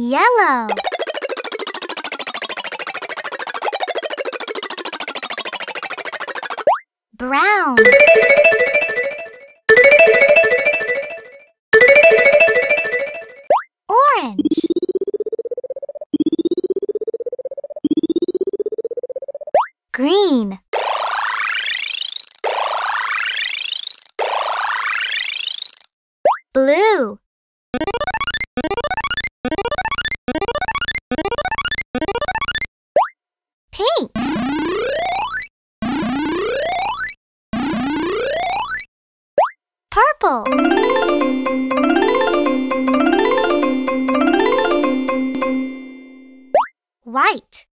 Yellow. Brown. Orange. Green. Blue. White.